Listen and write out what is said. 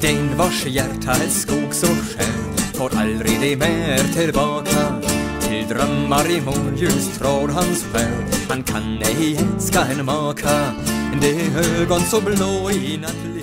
Den vars hjärta är skog så skön får aldrig det mer tillbaka. Till drömmar i månljus tror hans själ Han kan ej älska en maka. Det ögon så blå i nattlig